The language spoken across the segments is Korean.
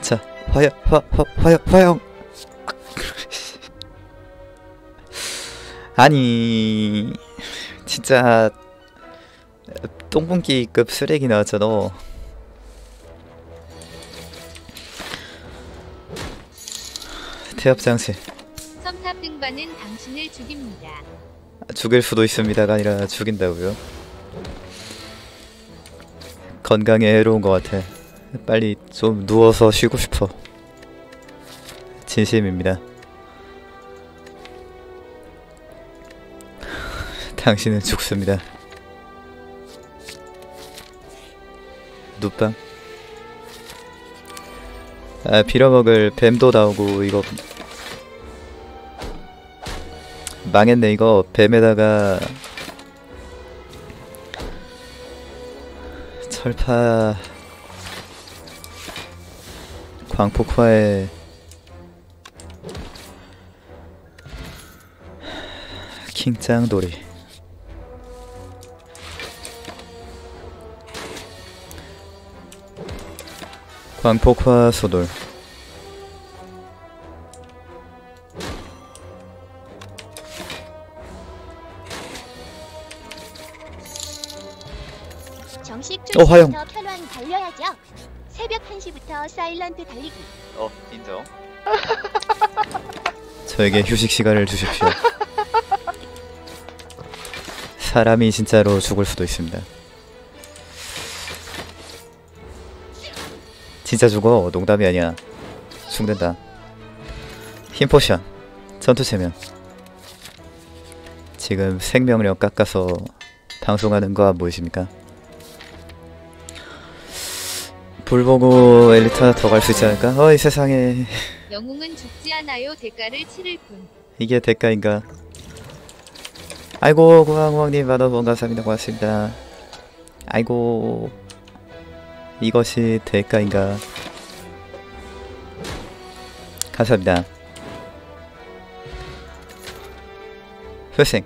자 화영 화, 화, 화영 화영 아니 진짜 똥분기급 쓰레기 나왔잖아 태엽장치 썸탑 등반은 당신을 죽입니다. 죽일 수도 있습니다가 아니라 죽인다고요? 건강에 해로운 것 같아 빨리 좀 누워서 쉬고 싶어. 진심입니다. 당신은 죽습니다. 눕방? 아 빌어먹을 뱀도 나오고 이거. 망했네 이거. 뱀에다가 철파 광폭화에 킹짱돌이 광폭화 소돌 어, 화영. 출근부터 편한 달려야죠. 새벽 1시부터 사일런트 달리기. 어 인정. 저에게 휴식 시간을 주십시오. 사람이 진짜로 죽을 수도 있습니다. 진짜 죽어. 농담이 아니야. 죽는다. 힘포션. 전투 체면. 지금 생명력 깎아서 방송하는 거 안 보이십니까? 불 보고 엘리트 하나 더 갈 수 있지 않을까? 어이 세상에 영웅은 죽지 않아요. 대가를 치를 뿐. 이게 대가인가? 아이고 고항고항님 만원 감사합니다 고맙습니다 아이고 이것이 대가인가 감사합니다 회생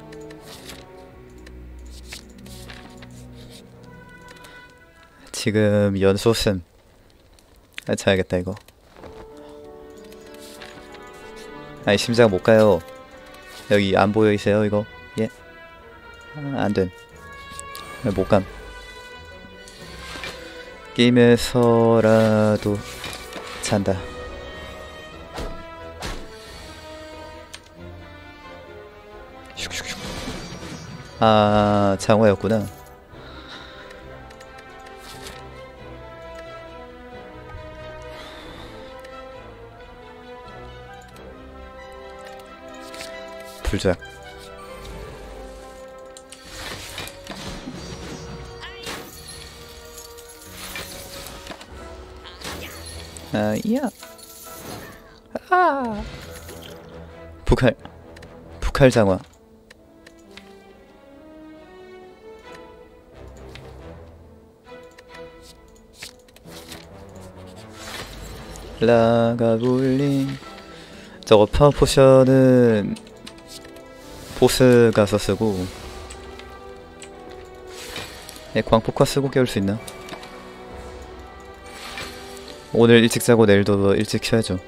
지금 연소슴 아 자야겠다 이거. 아니 심장 못 가요. 여기 안 있어요 이거? 예. 아, 안됨. 못감. 게임에서라도 잔다. 아 장화였구나 불조약 아, 야. 아. 북할. 북할 장화. 라가블링. 저거 파워 포션은 보스 가서 쓰고. 예, 광폭화 쓰고 깨울 수 있나? 오늘 일찍 자고 내일도 일찍 쉬어야죠.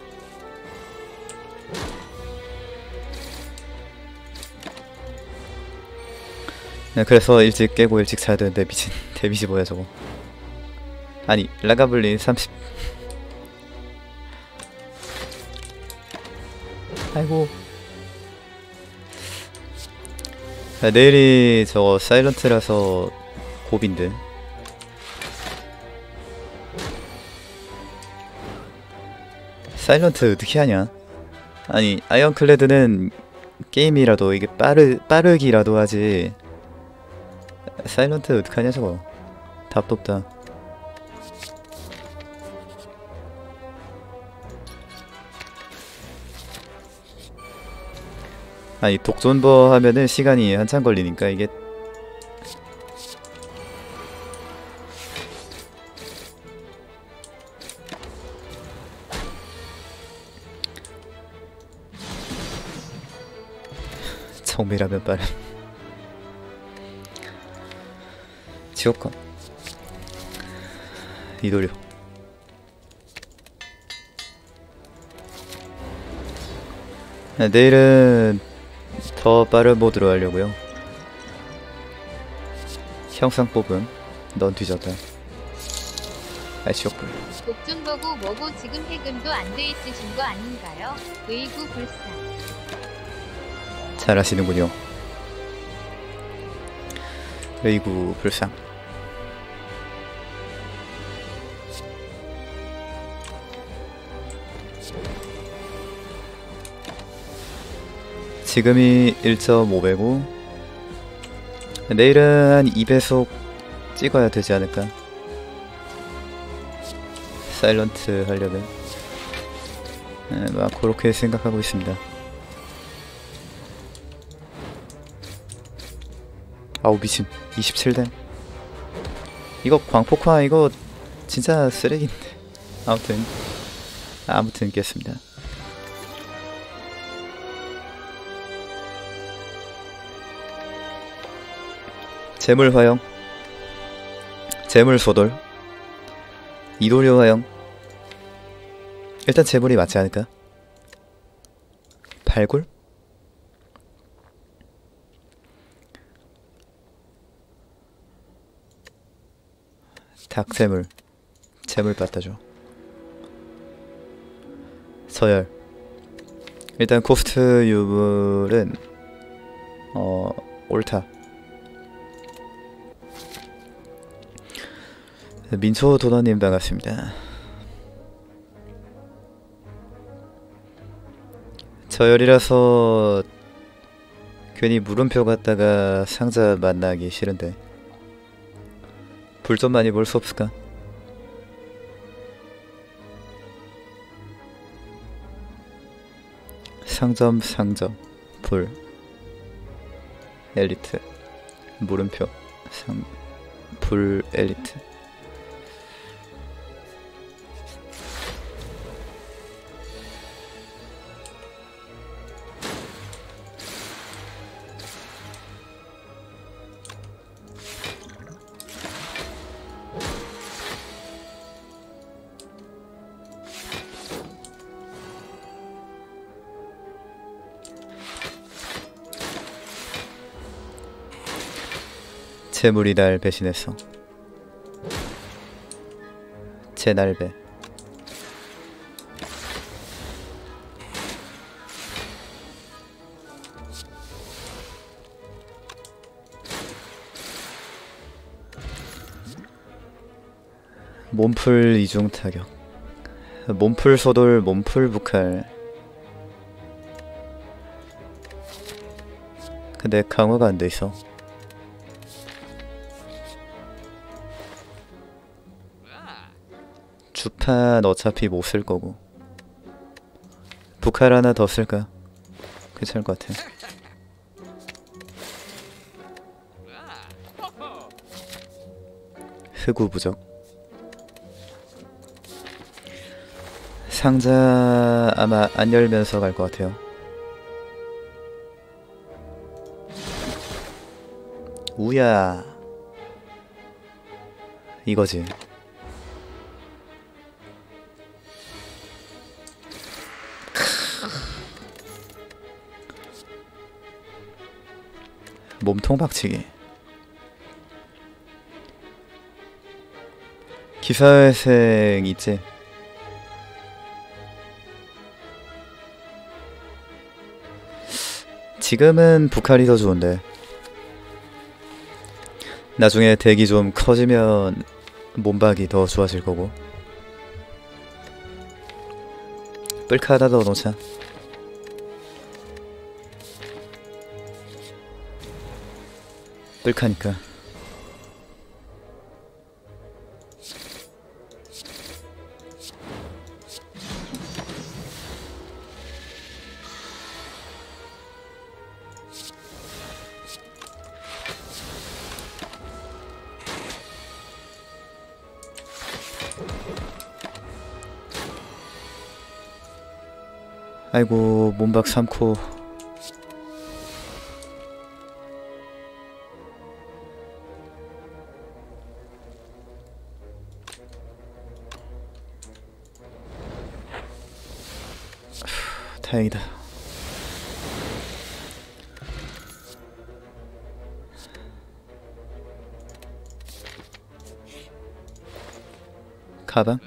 네, 그래서 일찍 깨고 일찍 자야 되는데 미친 데미지 뭐야 저거. 아니 라가블린 30 아이고 아, 내일이 저거 사일런트라서 고빈데. 사일런트 어떻게 하냐? 아니 아이언클레드는 게임이라도 이게 빠르 빠르기라도 하지. 사일런트 어떡하냐 저거? 답도 없다 아니 독존버 하면은 시간이 한참 걸리니까 이게 정밀하면 빠른 지옥건 이도료 네, 내일은 더 빠른 모드로 하려고요. 형상 뽑음. 넌 뒤졌다. 아이시옥불. 곡좀 보고 뭐고 지금 해금도 안 돼 있으신 거 아닌가요? 의구 불상. 잘하시는군요. 의구 불상. 지금이 1.5배고 내일은 한 2배속 찍어야 되지 않을까? 사일런트 하려면. 네, 막 그렇게 생각하고 있습니다. 아우 미친. 27댐. 이거 광폭화 이거 진짜 쓰레기인데. 아무튼 아무튼 깼습니다 재물 화형 재물 소돌 이도료 화형 일단 재물이 맞지 않을까? 발굴? 닭재물 재물 받다줘 서열 일단 코스트 유물은 어 옳다 민초 도너님 반갑습니다. 저열이라서 괜히 물음표 갔다가 상자 만나기 싫은데 불 좀 많이 볼 수 없을까? 상점 상점 불 엘리트 물음표 상 불 엘리트 재물이 날 배신했어. 제 날배. 몸풀 이중 타격. 몸풀 소돌, 몸풀 북할. 근데 강화가 안 돼 있어. 주판 어차피 못 쓸 거고. 북할 하나 더 쓸까? 괜찮을 것 같아 흑우 부적 상자 아마 안 열면서 갈 것 같아요. 우야. 이거지 몸통 박치기. 기사회생 있지? 지금은 북한이 더 좋은데. 나중에 대기 좀 커지면 몸박이 더 좋아질 거고. 뿔카 하나 더 넣자 뿔카니까 아이고 몸박 삼코 가방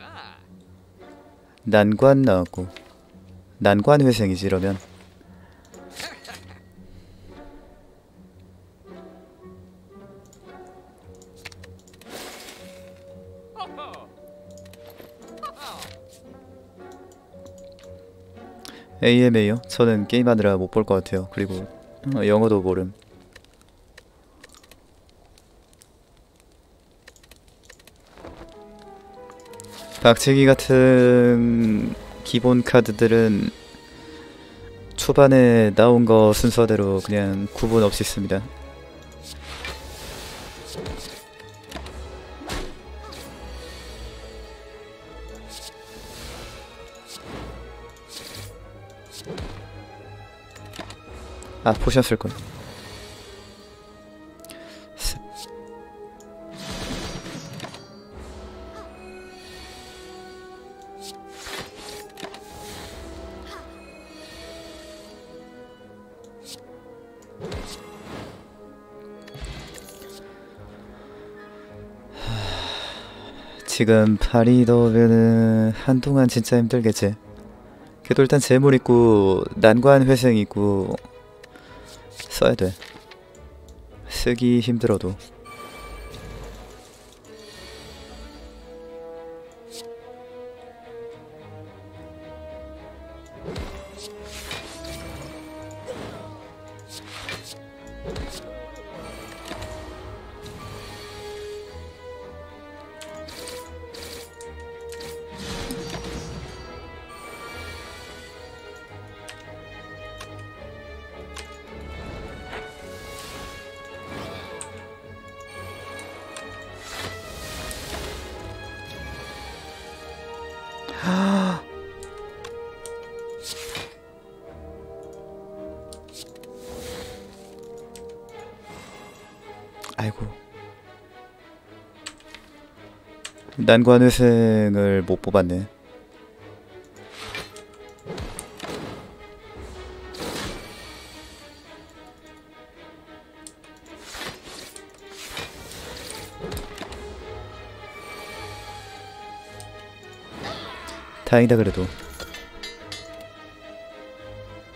난관 나왔고 난관 회생이지 이러면 AMA요? 저는 게임하느라 못 볼 것 같아요. 그리고 어, 영어도 모름. 박치기 같은 기본 카드들은 초반에 나온 거 순서대로 그냥 구분 없이 씁니다. 아 포션 쓸걸 지금 발이 더우면은 한동안 진짜 힘들겠지 그래도 일단 재물 있고 난관 회생 있고 써야 돼. 쓰기 힘들어도. 난관회생을 못 뽑았네. 다행이다 그래도.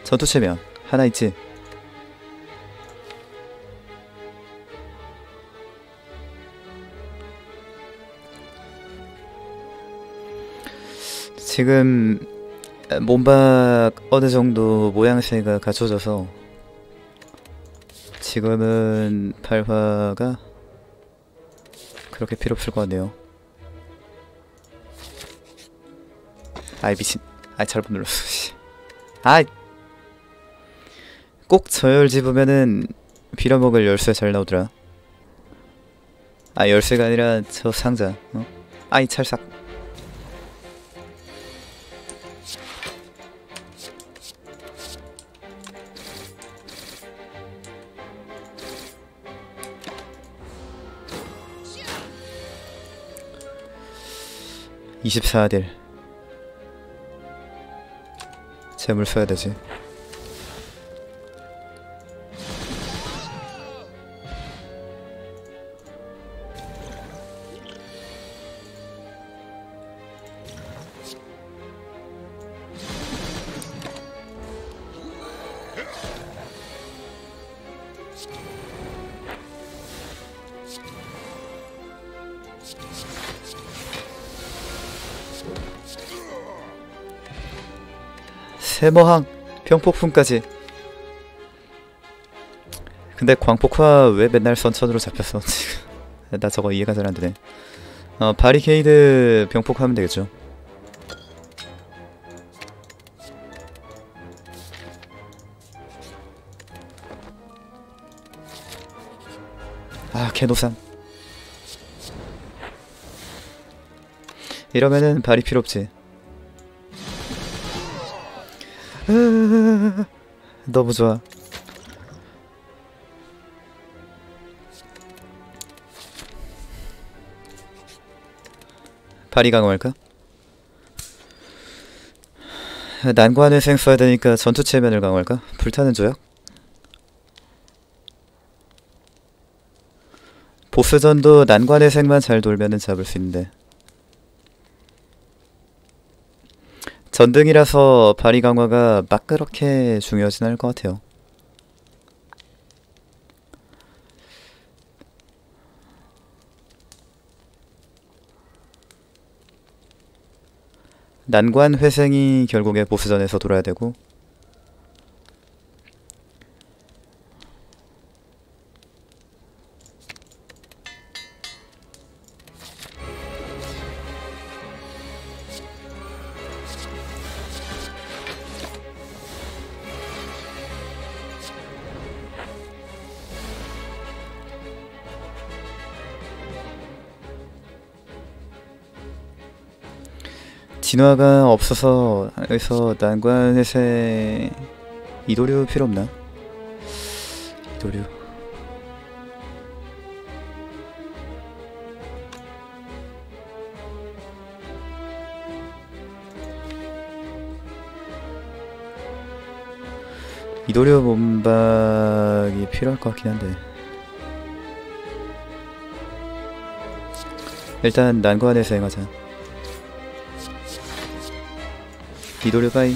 전투 체면 하나 있지. 지금 몸박 어느 정도 모양새가 갖춰져서 지금은 발화가 그렇게 필요 없을 것 같네요. 아이 미친, 아이 잘못 눌렀어. 씨. 아이 꼭 저열 집으면은 빌어먹을 열쇠 잘 나오더라. 아 열쇠가 아니라 저 상자. 어? 아이 찰싹. 이십사 딜 재물 써야 되지 세머항 병폭풍까지. 근데 광폭화 왜 맨날 선천으로 잡혔어? 나 저거 이해가 잘 안되네. 어 바리케이드 병폭하면 되겠죠. 아 개노상 이러면은 발이 필요 없지 너무 좋아. 발이 강화할까? 난관을 생 써야 되니까 전투 체면을 강화할까? 불타는 조약? 보스전도 난관의 생만 잘 돌면은 잡을 수 있는데 전등이라서 발이 강화가 막 그렇게 중요하진 않을 것 같아요. 난관 회생이 결국에 보스전에서 돌아야 되고 진화가 없어서 여기서 난관 회생 이도류 필요 없나? 이도류. 이도류 몸박이 필요할 것 같긴 한데. 일단 난관에서 행하자 바이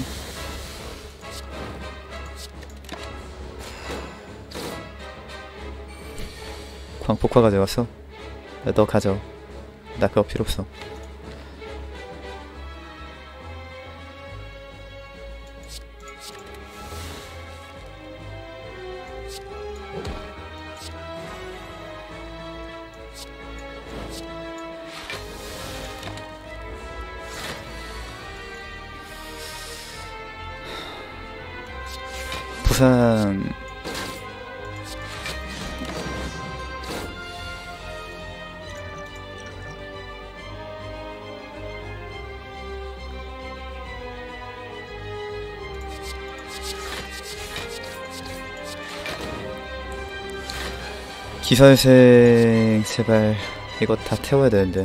광폭화 가져왔어? 야, 너 가져 나 그거 필요 없어 부상 기사회생 제발 이거 다 태워야 되는데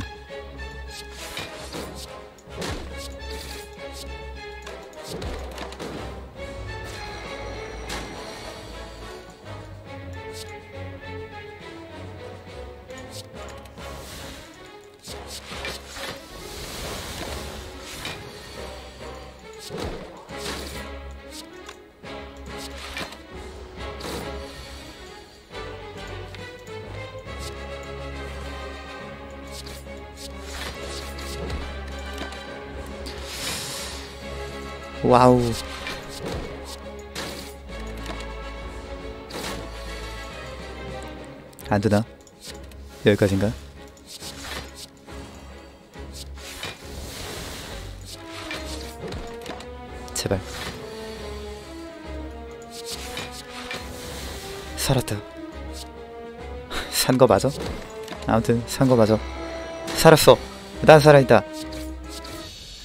안 되나? 여기까지인가? 제발. 살았다. 산 거 맞아? 아무튼 산 거 맞아. 살았어. 난 살아있다.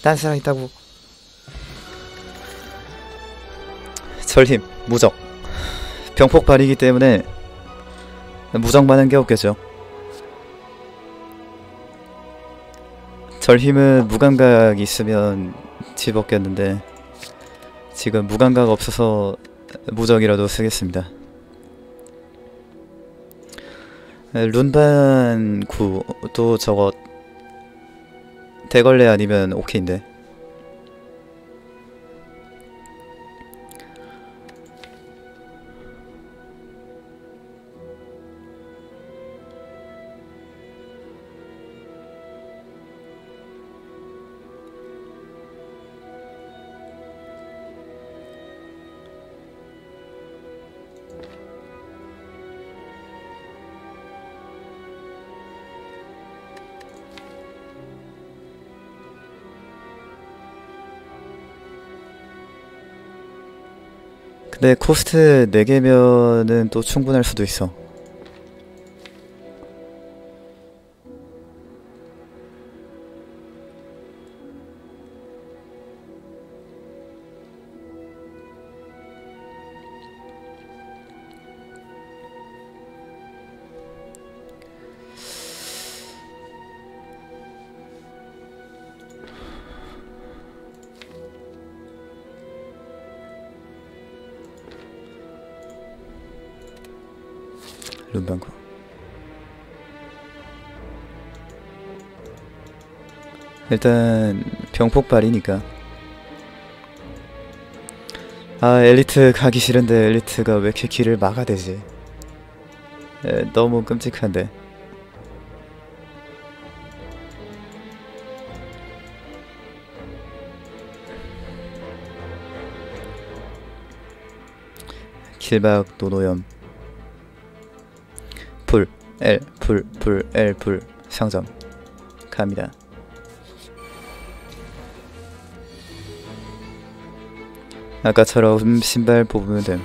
난 살아있다고. 절힘 무적. 병폭 발이기 때문에 많은 게 없겠죠. 절 힘은 무감각 있으면 집었겠는데 지금 무감각 없어서 무적이라도 쓰겠습니다. 룬반 9도 저거 대걸레 아니면 오케이인데 근데 코스트 4개면은 또 충분할 수도 있어. 일단 병폭발이니까. 아 엘리트 가기 싫은데 엘리트가 왜 이렇게 길을 막아대지? 에, 너무 끔찍한데. 길막 노노염. 불 L 불 불 L 불 상점. 갑니다 아까처럼 신발 뽑으면 됨.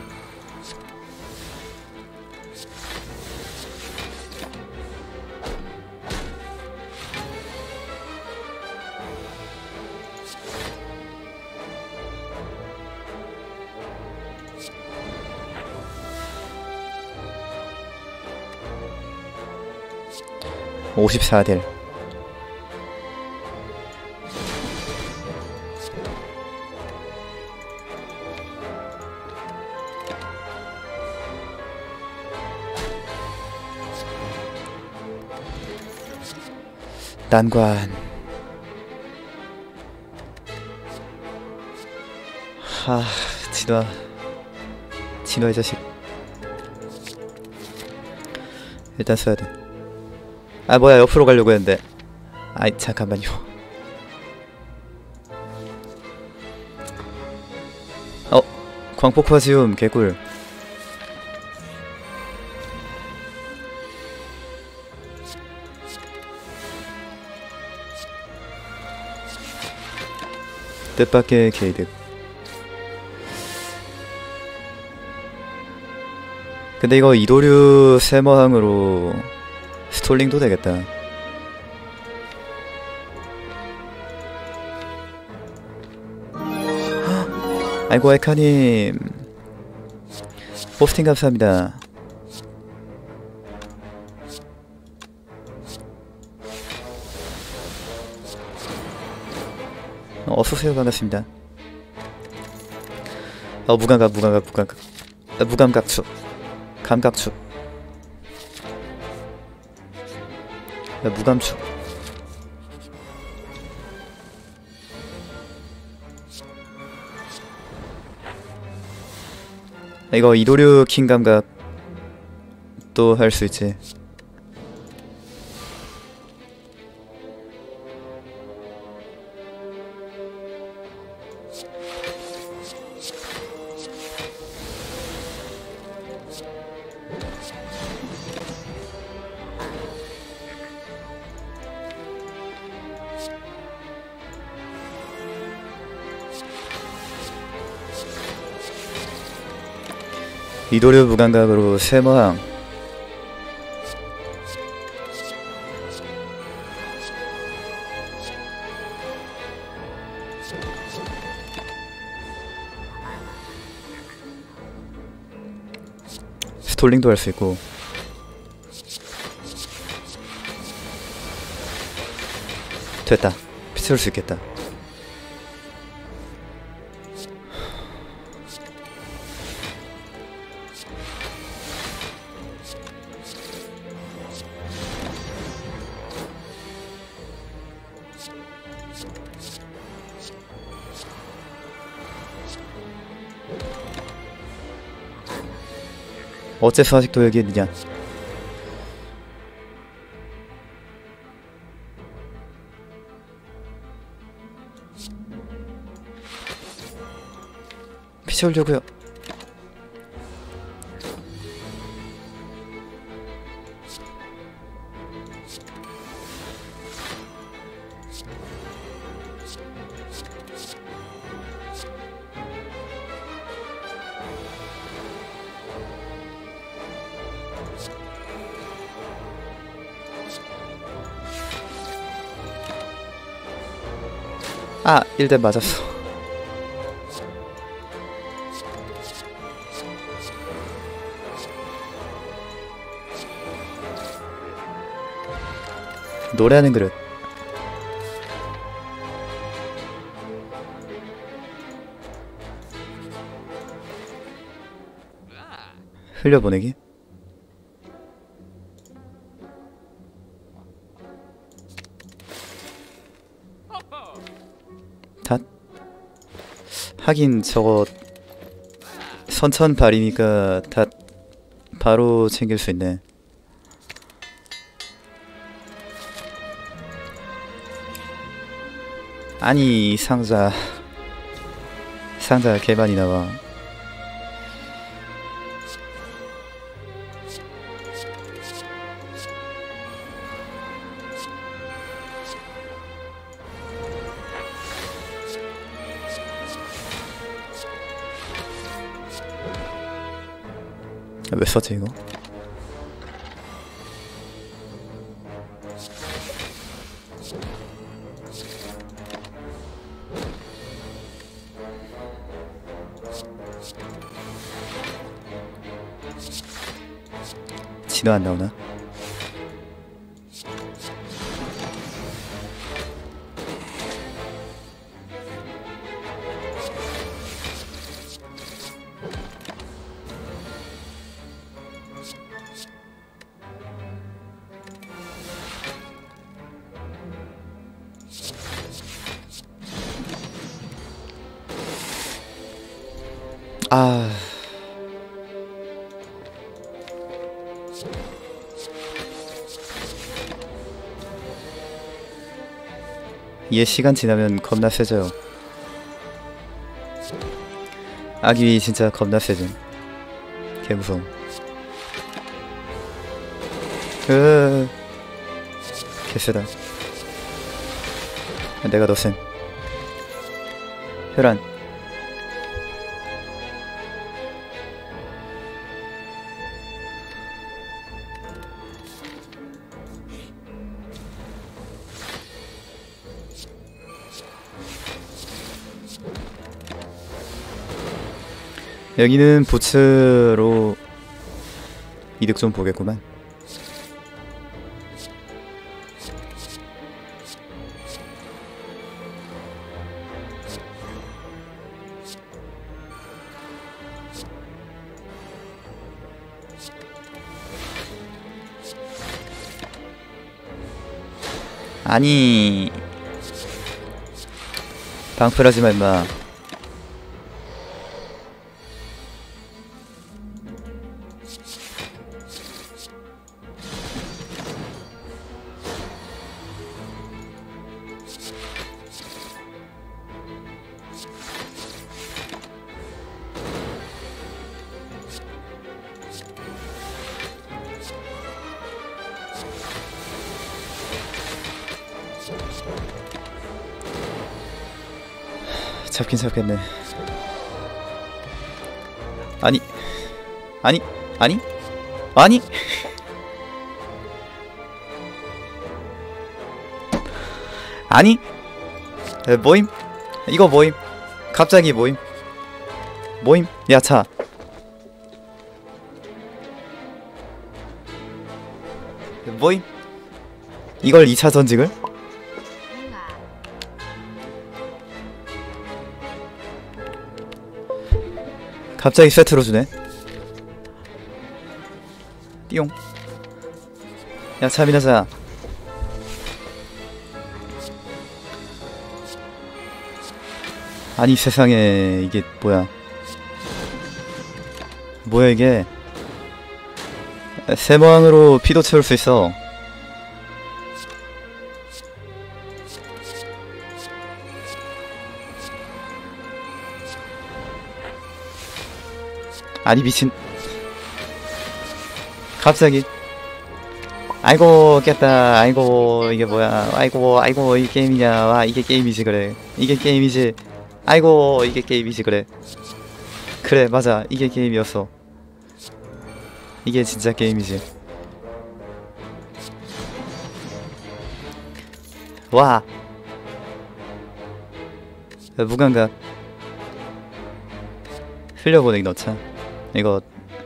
오십사 딜 난관. 하 진화. 진화 이 자식. 일단 써야 돼아 뭐야 옆으로 가려고 했는데. 아이 잠깐만요. 어 광폭화지움 개꿀 뜻밖의 게이득 근데 이거 이도류 세머항으로 스톨링도 되겠다. 헉! 아이고 에카님. 포스팅 감사합니다 어, 어서오세요. 반갑습니다. 어 무감각 무감각 무감각. 어, 무감각축 감각축 어, 무감축 이거 이도류 킹 감각 또 할 수 있지 이도류 무감각으로 세모항 스톨링도 할 수 있고. 됐다. 피치올 수 있겠다 어째서 아직도 여기 있느냐. 피쳐오려고요 1대 맞았어. 노래하는 그릇. 흘려보내기 하긴 저거 선천 발이니까 다 바로 챙길 수 있네. 아니 이 상자 상자 개 많이 나와. 왜 썼지 이거? 진화 안 나오나? 얘 시간 지나면 겁나 세져요. 아기 진짜 겁나 세짐. 개 무서워. 으. 개 세다. 내가 더 센. 혈안. 여기는 부츠로 이득 좀 보겠구만. 아니 방풀하지 마 임마 잡겠네. 아니, 아니, 아니, 아니. 아니, 에, 모임? 이거 모임? 갑자기 모임? 모임? 야, 차. 모임? 이걸 2차 전직을? 갑자기 세트로 주네. 띠용. 야, 차비나자. 아니 세상에 이게 뭐야? 뭐야 이게? 세모항으로 피도 채울 수 있어. 아니 미친. 갑자기. 아이고 깼다. 아이고 이게 뭐야. 아이고 아이고 이게 게임이냐. 와 이게 게임이지 그래. 이게 게임이지. 아이고 이게 게임이지 그래. 그래 맞아. 이게 게임이었어. 이게 진짜 게임이지. 와. 무감각. 흘려보내기 넣자 이거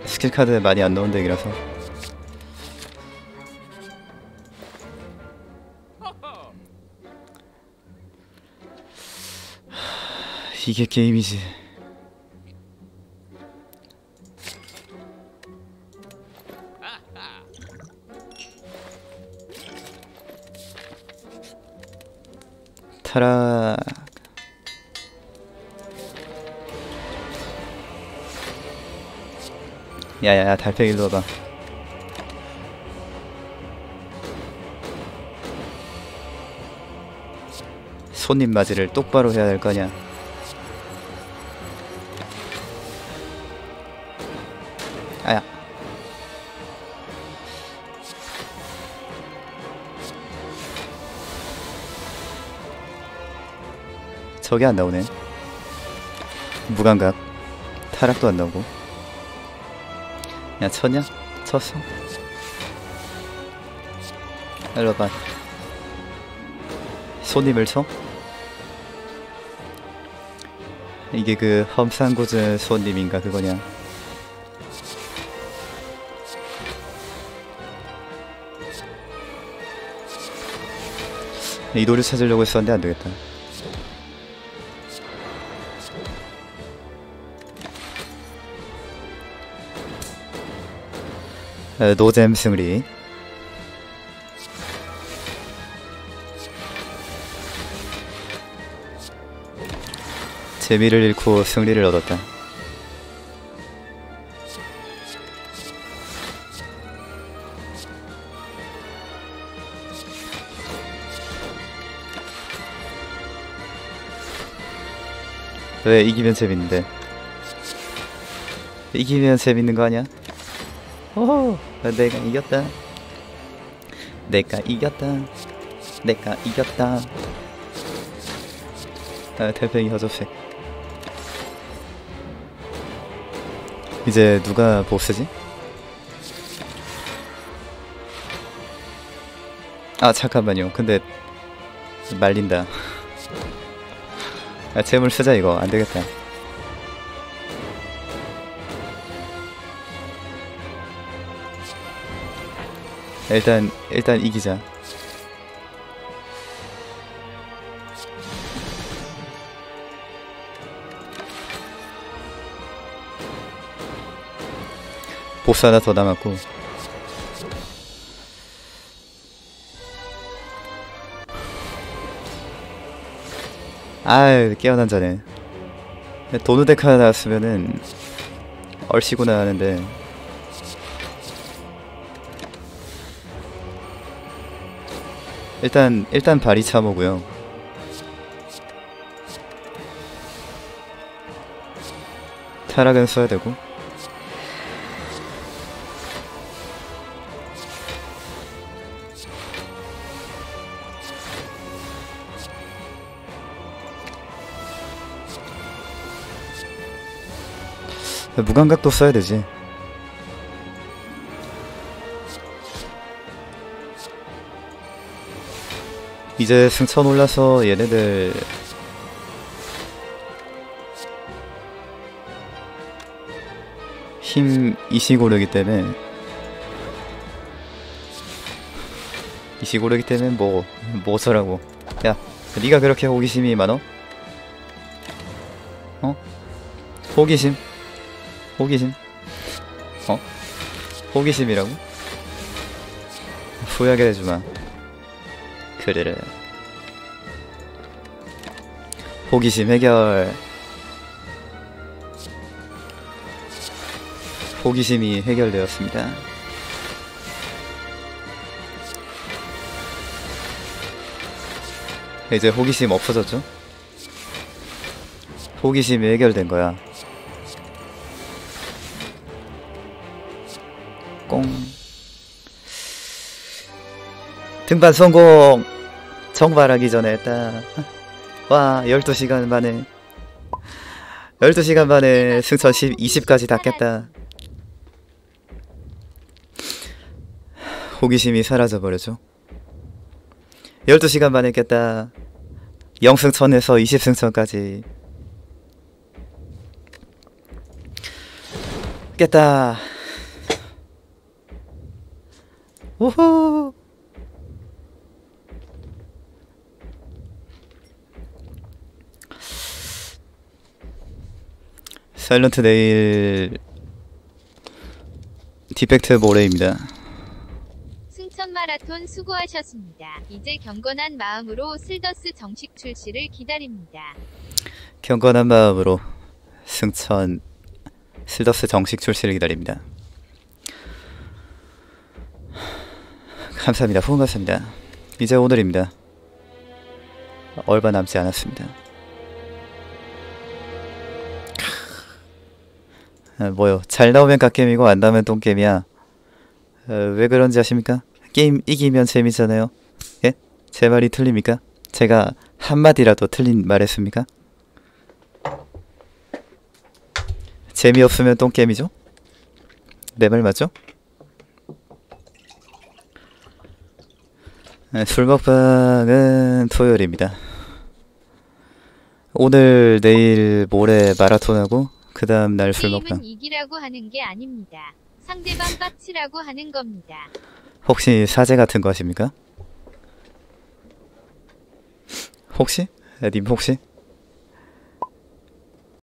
스킬 카드 많이 안 넣은 덱이라서. 하, 이게 게임이지. 타락 야야야 달팽이 와봐. 손님 맞이를 똑바로 해야 될 거냐 아야. 저게 안 나오네. 무감각. 타락도 안 나오고 야 쳤냐? 쳤어 일로 와봐 손님을 쳐? 이게 그 험상궂은 손님인가 그거냐 이 노래 찾으려고 했었는데 안되겠다 노잼 승리 재미를 잃고 승리를 얻었다. 왜 이기면 재밌는데? 이기면 재밌는 거 아니야? 오, 내가 이겼다. 내가 이겼다. 내가 이겼다. 아, 달팽이 허접색. 이제 누가 보스지? 아 잠깐만요. 근데 말린다. 아, 재물 쓰자 이거 안 되겠다. 일단 일단 이기자. 보스 하나 더 남았고. 아유 깨어난 자네. 도누덱 하나 나왔으면은 얼씨구나 하는데 일단 일단 발이 참오고요 타락은 써야 되고 무감각도 써야 되지. 이제 승천 올라서 얘네들 힘 이시고르기 때문에 이시고르기 때문에 뭐 뭐서라고 야 네가 그렇게 호기심이 많어? 어? 호기심? 호기심? 어? 호기심이라고? 후회하게 해주마. 그래래. 호기심 해결. 호기심이 해결되었습니다. 이제 호기심 없어졌죠? 호기심이 해결된 거야. 꽁 등반 성공 정발하기 전에 했다 와 12시간 만에. 12시간 만에 승천 10, 20까지 닿겠다. 호기심이 사라져버렸죠. 12시간 만에 깼다. 0승천에서 20승천까지. 깼다. 우후 사일런트 네일 디펙트 모레입니다. 승천 마라톤 수고하셨습니다. 이제 경건한 마음으로 슬더스 정식 출시를 기다립니다. 경건한 마음으로 승천 슬더스 정식 출시를 기다립니다. 감사합니다. 후원 감사합니다. 이제 오늘입니다. 얼마 남지 않았습니다. 뭐요? 잘 나오면 갓게임이고 안 나오면 똥게임이야. 어, 왜 그런지 아십니까? 게임 이기면 재미잖아요. 예? 제 말이 틀립니까? 제가 한마디라도 틀린 말했습니까? 재미없으면 똥게임이죠? 내 말 맞죠? 네, 술 먹방은 토요일입니다. 오늘, 내일, 모레 마라톤하고 그 다음 날 술. 게임은 이기라고 하는 게 아닙니다. 상대방 빡치라고 하는 겁니다. 혹시 사제 같은 거 하십니까? 혹시? 네, 님 혹시?